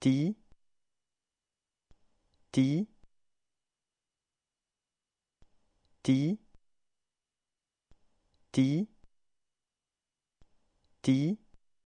T. T. T. T. T.